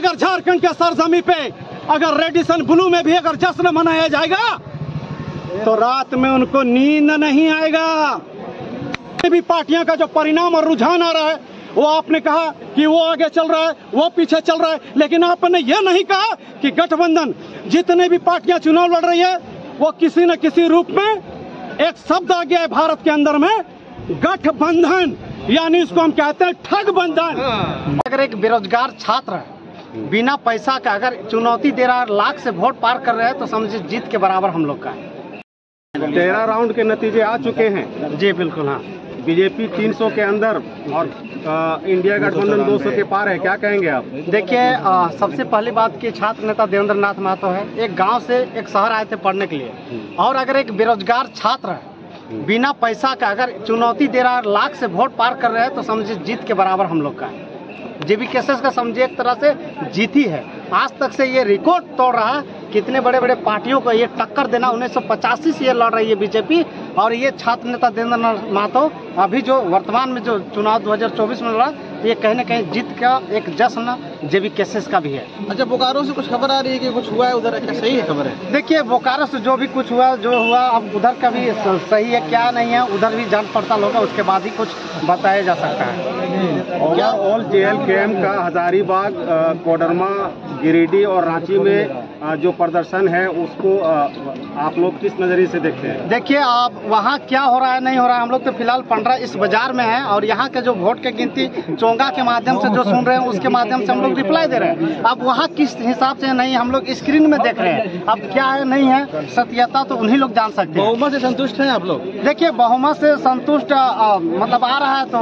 अगर झारखंड के सरजमी पे, अगर रेडिसन ब्लू में भी अगर जश्न मनाया जाएगा तो रात में उनको नींद नहीं आएगा। भी पार्टियाँ का जो परिणाम और रुझान आ रहा है, वो आपने कहा कि वो आगे चल रहा है, वो पीछे चल रहा है, लेकिन आपने ये नहीं कहा कि गठबंधन जितने भी पार्टियाँ चुनाव लड़ रही है, वो किसी न किसी रूप में एक शब्द आ गया है भारत के अंदर में, गठबंधन। यानी इसको हम कहते हैं ठग बंधन अगर एक बेरोजगार छात्र बिना पैसा का अगर चुनौती दे रहा है लाख से वोट पार कर रहे हैं तो समझिए जीत के बराबर हम लोग का है। तेरह राउंड के नतीजे आ चुके हैं। जी बिल्कुल हाँ। बीजेपी 300 के अंदर और आ, इंडिया गठबंधन 200 के पार है। क्या कहेंगे आप? देखिए सबसे पहली बात कि छात्र नेता देवेंद्र नाथ महतो है। एक गाँव से एक शहर आए थे पढ़ने के लिए। और अगर एक बेरोजगार छात्र बिना पैसा का अगर चुनौती दे रहा है लाख से वोट पार कर रहे हैं तो समझिए जीत के बराबर हम लोग का है। जेबी केसेस का समझे एक तरह से जीती है। आज तक से ये रिकॉर्ड तोड़ रहा कितने बड़े बड़े पार्टियों को ये टक्कर देना, उन्नीस सौ पचासी से ये लड़ रही है बीजेपी। और ये छात्र नेता देवेंद्र नाथ महतो अभी जो वर्तमान में जो चुनाव 2024 में लड़ा ये कहीं ना कहीं जीत का एक जश्न जेबी केसेस का भी है। अच्छा बोकारो से कुछ खबर आ रही है कि कुछ हुआ है उधर? क्या सही है खबर है? देखिए बोकारो से जो भी कुछ हुआ जो हुआ अब उधर का भी सही है क्या नहीं है उधर भी जाँच पड़ताल होगा उसके बाद ही कुछ बताया जा सकता है। क्या? ओवरऑल जेएल केएम का हजारीबाग कोडरमा गिरिडीह और रांची में जो प्रदर्शन है उसको आप लोग किस नज़रिए से देखते हैं? देखिए आप वहाँ क्या हो रहा है नहीं हो रहा है हम लोग तो फ़िलहाल पंडरा इस बाज़ार में है और यहाँ के जो वोट के गिनती चोंगा के माध्यम से जो सुन रहे हैं उसके माध्यम से हम लोग रिप्लाई दे रहे हैं। अब वहाँ किस हिसाब से नहीं हम लोग स्क्रीन में देख रहे हैं। अब क्या है नहीं है सत्यता तो उन्हीं लोग जान सकते हैं। बहुमत से संतुष्ट हैं आप लोग? देखिए बहुमत से संतुष्ट मतलब आ रहा है तो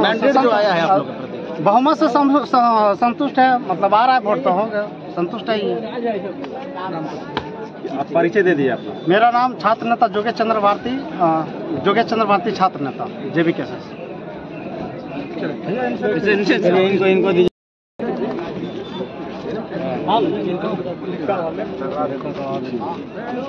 आया है आप लोग बहुमत से संतुष्ट है मतलब आ रहा है वोट तो हो गया संतुष्ट है। आप परिचय दे दीजिए अपना मेरा नाम छात्र नेता जोगेश चंद्र भारती जोगेश चंद्र भारती छात्र नेता जेबी इनको इनको दीजिए।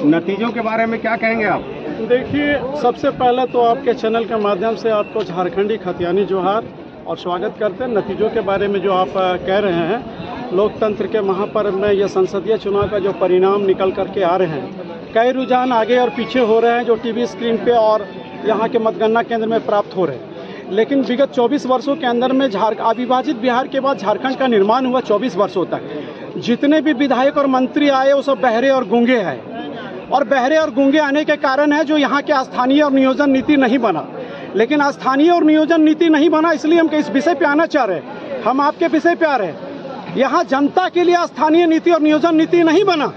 नतीजों के बारे में क्या कहेंगे आप? देखिए सबसे पहले तो आपके चैनल के माध्यम से आपको झारखंडी खतियानी जोहार और स्वागत करते हैं नतीजों के बारे में जो आप कह रहे हैं। लोकतंत्र के महापर्व में यह संसदीय चुनाव का जो परिणाम निकल करके आ रहे हैं, कई रुझान आगे और पीछे हो रहे हैं जो टीवी स्क्रीन पे और यहाँ के मतगणना केंद्र में प्राप्त हो रहे हैं। लेकिन विगत 24 वर्षों के अंदर में झार, अविभाजित बिहार के बाद झारखंड का निर्माण हुआ 24 वर्षों तक। जितने भी विधायक और मंत्री आए, वो सब बहरे और गूँगे हैं। और बहरे और गूँगे आने के कारण है जो यहाँ के स्थानीय और नियोजन नीति नहीं बना। लेकिन स्थानीय और नियोजन नीति नहीं बना, इसलिए हम इस विषय पे आना चाह रहे हैं। हम आपके विषय पे आ रहे हैं। यहाँ जनता के लिए स्थानीय नीति और नियोजन नीति नहीं बना,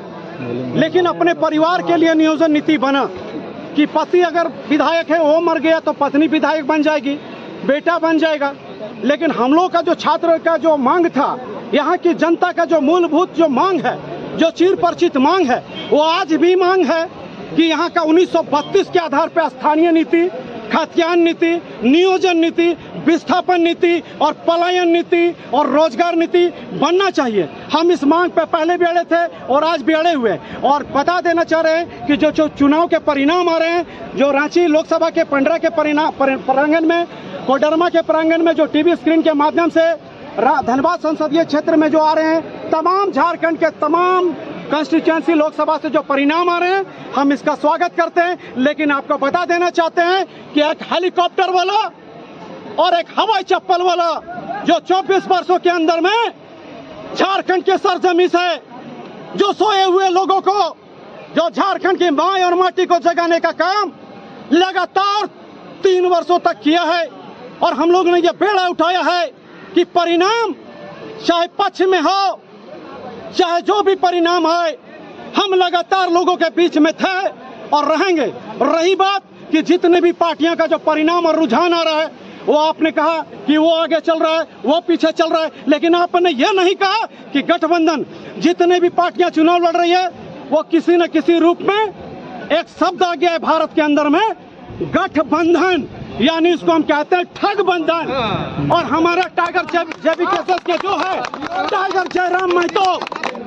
लेकिन अपने परिवार के लिए नियोजन नीति बना कि पति अगर विधायक है, वो मर गया तो पत्नी विधायक बन जाएगी, बेटा बन जाएगा। लेकिन हम लोग का जो छात्र का जो मांग था, यहाँ की जनता का जो मूलभूत जो मांग है, जो चिर परिचित मांग है, वो आज भी मांग है कि यहाँ का 1932 के आधार पर स्थानीय नीति खाद्यान्न नीति, नियोजन नीति, विस्थापन नीति और पलायन नीति और रोज़गार नीति बनना चाहिए। हम इस मांग पे पहले भी अड़े थे और आज भी अड़े हुए और बता देना चाह रहे हैं कि जो जो चुनाव के परिणाम आ रहे हैं, जो रांची लोकसभा के पंद्रह के परिणाम प्रांगण में, कोडरमा के प्रांगण में जो टीवी स्क्रीन के माध्यम से धनबाद संसदीय क्षेत्र में जो आ रहे हैं, तमाम झारखंड के तमाम कंस्टिट्यूंसी लोकसभा से जो परिणाम आ रहे हैं, हम इसका स्वागत करते हैं, लेकिन आपको बता देना चाहते हैं कि एक हेलीकॉप्टर वाला और एक हवाई चप्पल वाला, जो 24 वर्षों के अंदर में झारखंड के सरजमी से जो सोए हुए लोगों को, जो झारखंड की माए और माटी को जगाने का काम लगातार तीन वर्षों तक किया है, और हम लोगों ने यह बेड़ा उठाया है कि परिणाम चाहे पक्ष में हो चाहे जो भी परिणाम आए हम लगातार लोगों के बीच में थे और रहेंगे। रही बात कि जितने भी पार्टियाँ का जो परिणाम और रुझान आ रहा है वो आपने कहा कि वो आगे चल रहा है वो पीछे चल रहा है लेकिन आपने ये नहीं कहा कि गठबंधन जितने भी पार्टियाँ चुनाव लड़ रही है वो किसी न किसी रूप में एक शब्द आ गया है भारत के अंदर में गठबंधन। यानी इसको हम कहते हैं ठग बंधन और हमारा टाइगर जेबी केसस के जो है टाइगर जयराम महतो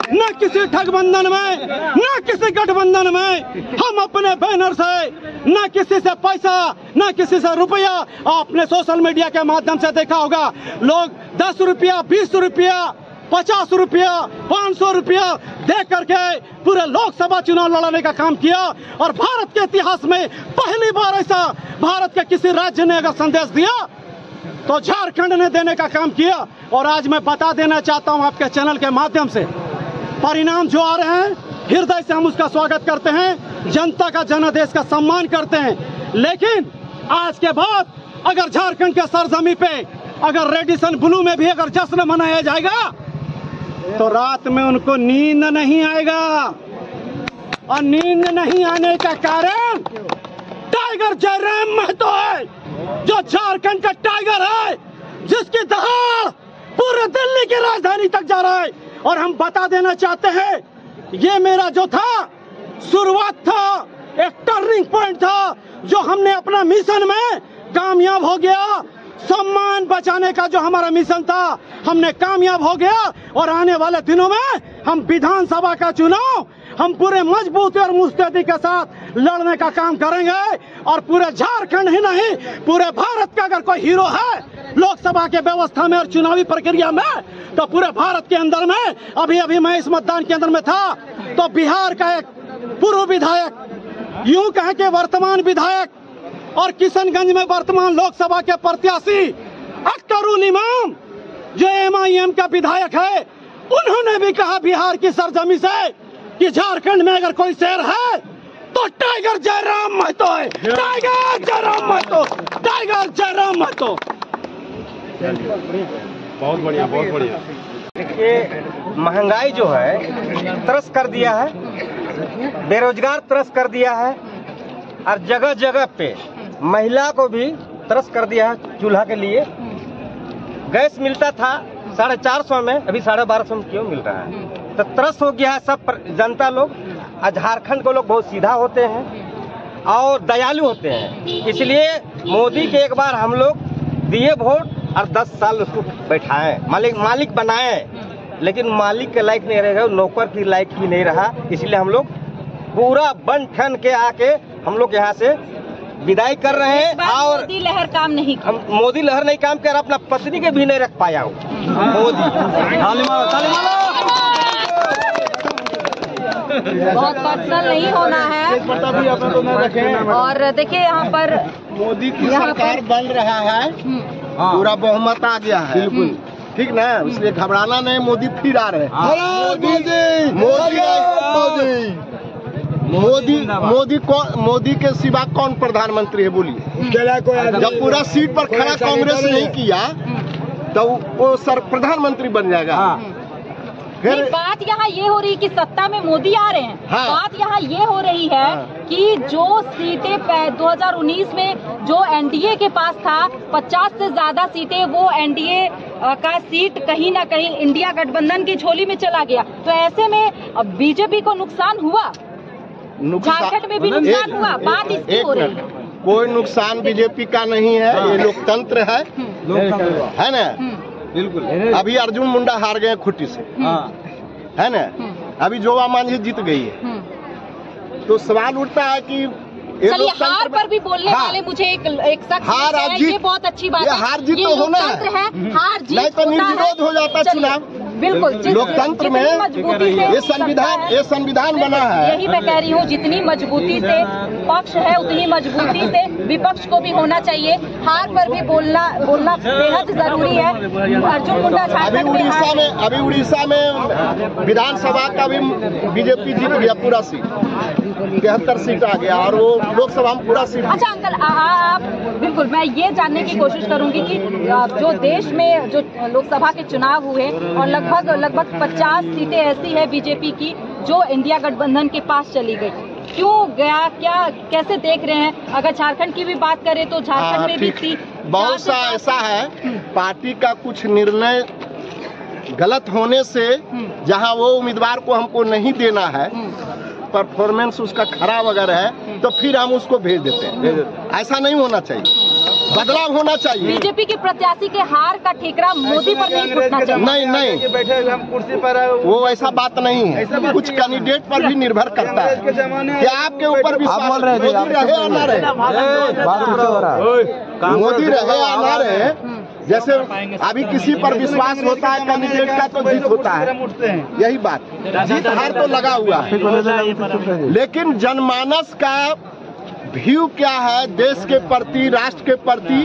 न किसी ठग बंधन में, न किसी गठबंधन में हम अपने बैनर से न किसी से पैसा, न किसी से रुपया आपने सोशल मीडिया के माध्यम से देखा होगा। लोग दस रुपया, बीस रुपया, पचास रुपया, पाँच सौ रुपया दे करके पूरे लोकसभा चुनाव लड़ने का काम किया और भारत के इतिहास में पहली बार ऐसा भारत के किसी राज्य ने अगर संदेश दिया तो झारखंड ने देने का काम किया। और आज मैं बता देना चाहता हूँ आपके चैनल के माध्यम से परिणाम जो आ रहे हैं, हृदय से हम उसका स्वागत करते हैं, जनता का जनादेश का सम्मान करते हैं। लेकिन आज के बाद अगर झारखंड के सरजमी पे अगर रेडिसन ब्लू में भी अगर जश्न मनाया जाएगा तो रात में उनको नींद नहीं आएगा। और नींद नहीं आने का कारण टाइगर जयराम महतो है, जो झारखंड का टाइगर है, जिसकी दहाड़ पूरे दिल्ली की राजधानी तक जा रहा है। और हम बता देना चाहते हैं, ये मेरा जो था, शुरुआत था, एक टर्निंग पॉइंट था, जो हमने अपना मिशन में कामयाब हो गया। सम्मान बचाने का जो हमारा मिशन था, हमने कामयाब हो गया और आने वाले दिनों में हम विधानसभा का चुनाव हम पूरे मजबूती और मुस्तैदी के साथ लड़ने का काम करेंगे और पूरे झारखंड ही नहीं, पूरे भारत का अगर कोई हीरो है लोकसभा के व्यवस्था में और चुनावी प्रक्रिया में तो पूरे भारत के अंदर में अभी अभी मैं इस मतदान केंद्र में था तो बिहार का एक पूर्व विधायक, यूँ कहें के वर्तमान विधायक और किशनगंज में वर्तमान लोकसभा के प्रत्याशी अख्तरुल इमाम, जो एमआईएम का विधायक है, उन्होंने भी कहा बिहार की सरजमी से कि झारखंड में अगर कोई शेर है तो टाइगर जयराम महतो है। Tiger Jairam Mahato tiger Jairam Mahato. बहुत बढ़िया बहुत बढ़िया। देखिए महँगाई जो है तरस कर दिया है बेरोजगार तरस कर दिया है और जगह जगह पे महिला को भी तरस कर दिया है चूल्हा के लिए। गैस मिलता था साढ़े चार सौ में अभी साढ़े बारह सौ में क्यों मिल रहा है? तो तरस हो गया है सब जनता लोग। और झारखंड के लोग बहुत सीधा होते हैं और दयालु होते हैं। इसलिए मोदी के एक बार हम लोग दिए वोट और 10 साल उसको बैठाए। मालिक मालिक बनाए। लेकिन मालिक के लायक नहीं रहेगा नौकर की लायक भी नहीं रहा। इसलिए हम लोग पूरा बन ठन के आके हम लोग यहाँ से विदाई कर रहे हैं और मोदी लहर काम नहीं हम मोदी लहर नहीं काम कर अपना पत्नी के भी नहीं रख पाया हूँ। मोदी। बहुत पर्सनल नहीं होना है। और देखिए यहाँ पर मोदी की सरकार बन रहा है। हम्म, पूरा बहुमत आ गया है। बिल्कुल। ठीक ना? इसलिए घबराना नहीं मोदी फिर आ रहे हैं। मोदी मोदी मोदी मोदी। कौन मोदी के सिवा कौन प्रधानमंत्री है? बोलिए। जब पूरा सीट पर खड़ा कांग्रेस नहीं किया तो वो सर प्रधानमंत्री बन जाएगा। नहीं फिर बात यहाँ ये हो रही है कि सत्ता में मोदी आ रहे हैं। हाँ। बात यहाँ ये हो रही है हाँ। कि जो सीटें पै- 2019 में जो एनडीए के पास था 50 से ज़्यादा सीटें वो एनडीए का सीट कहीं ना कहीं इंडिया गठबंधन की झोली में चला गया। तो ऐसे में बीजेपी को नुकसान हुआ? झारखंड में भी नुकसान हुआ? बात इसकी हो रही है। कोई नुकसान बीजेपी का नहीं है ये लोकतंत्र है। है ना? हम्म, बिल्कुल। अभी अर्जुन मुंडा हार गए खुट्टी से। है। ना? हम्म, अभी जोबा मांझी जीत गई है। हम्म। तो सवाल उठता है कि चलिए हार पर भी बोलने हाँ, वाले मुझे एक एक शख्स हार हैं, जीत- ये बहुत अच्छी बात है। हार जीत तो होना है। हार जीत नहीं तो निर्विरोध हो। जाता चुनाव। बिल्कुल लोकतंत्र में ये संविधान ये संविधान बना है। यही मैं कह रही हूँ जितनी मजबूती से पक्ष है उतनी मजबूती से विपक्ष को भी होना चाहिए। हार पर भी बोलना बोलना बेहद ज़रूरी है। अर्जुन मुंडा अभी उड़ीसा में अभी उड़ीसा में विधानसभा का भी बीजेपी जीत गया पूरा सीट। तिहत्तर सीट आ गया और वो लोकसभा में पूरा सीट। अच्छा अंकल आ, आ, आप बिल्कुल मैं ये जानने की कोशिश करूँगी कि जो देश में जो लोकसभा के चुनाव हुए और लगभग लगभग लगभग 50 सीटें ऐसी है बीजेपी की जो इंडिया गठबंधन के पास चली गई। क्यों गया? क्या कैसे देख रहे हैं? अगर झारखंड की भी बात करें तो झारखंड हाँ, में भी थी। बहुत सा ऐसा है पार्टी का कुछ निर्णय गलत होने से हम्म। जहाँ वो उम्मीदवार को हमको नहीं देना है हम्म, परफॉर्मेंस उसका खराब अगर है तो फिर हम उसको भेज देते हैं। ऐसा नहीं होना चाहिए। बदलाव होना चाहिए। बीजेपी के प्रत्याशी के हार का ठेकरा मोदी पर नहीं फूटना चाहिए। नहीं नहीं। बैठे हम कुर्सी पर वो ऐसा बात नहीं है। कुछ कैंडिडेट पर भी निर्भर करता है कि आपके ऊपर भी मोदी रहे या ना रहे मोदी रहे या ना रहे जैसे अभी किसी पर विश्वास होता है कैंडिडेट का तो जीत होता है। यही बात। जीत हार तो लगा हुआ। है लेकिन जनमानस का व्यू क्या है देश के प्रति राष्ट्र के प्रति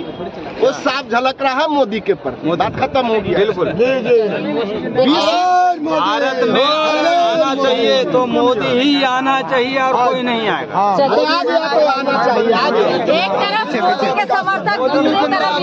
वो साफ़ झलक रहा है मोदी के प्रति। बात खत्म हो गया बिल्कुल भारत में आना चाहिए तो मोदी ही आना चाहिए और कोई नहीं आएगा। आ गया तो आना चाहिए। आ गया एक तरफ़ मोदी के समर्थक दूसरी तरफ़